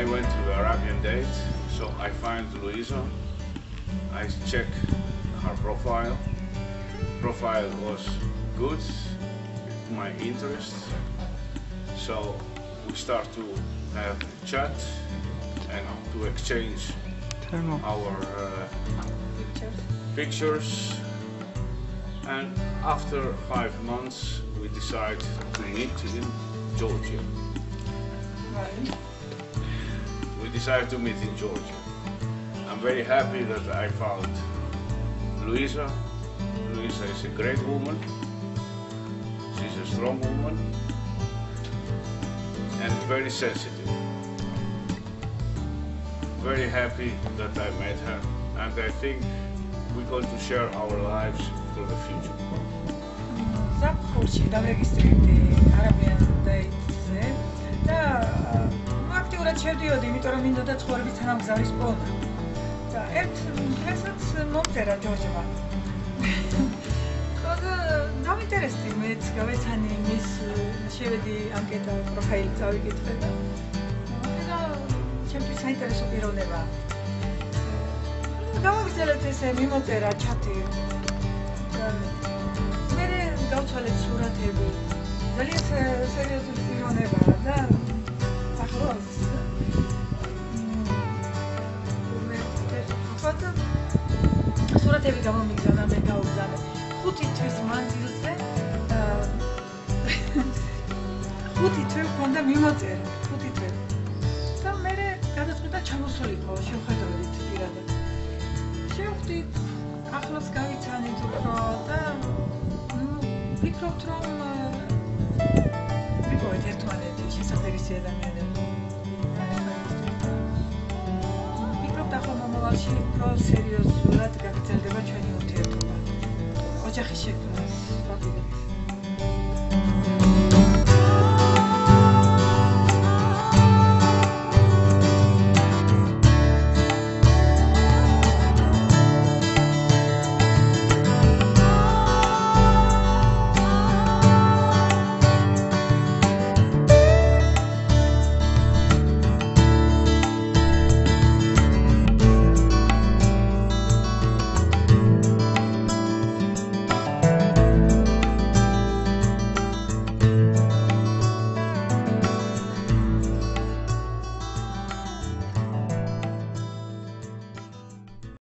I went to the Arabian date, so I find Louisa. I check her profile. Profile was good, my interest. So we start to have chat and to exchange our uh, pictures. And after five months, we decide to meet in Georgia. We decided to meet in Georgia. I'm very happy that I found Luisa. Luisa is a great woman. She's a strong woman and very sensitive. Very happy that I met her and I think we're going to share our lives for the future. Започи да регистрирате Arabian Date აქტიურად შევდიოდი, იმიტომ რომ მინდოდა ცხოვრების თანამგზავრის პოვნა. და ერთ დღესაც მომწერა ჯორჯმა. ხოდა დამინტერესდი მეც გავეცანი მის შევედი ანკეტა პროფაილი წავიკითხე და და ჩემთვის საინტერესო პიროვნება. გამოგზელეთ ესე მიმოწერა ჩათი. მე გავცვალეთ სურათები. ძალიან სერიოზული სურათები გამომიგზავნა მე გავგზავნე ხუთი თვის მანძილზე ხუთი თვე მქონდა მიმოწერა ხუთი თვე და მე გადაწყვიტა ჩამოსულიყო შევხედავით პირადად. შევხვდით ახლოს გავიცანით უფრო და ვფიქრობთ რომ ვიპოვეთ ერთმანეთი შესაძლებელია ადამიანები მომავალში უფრო სერიოზულად გაგრძელდება ჩვენი ურთიერთობა. ოჯახის შექმნას, ვაპირებ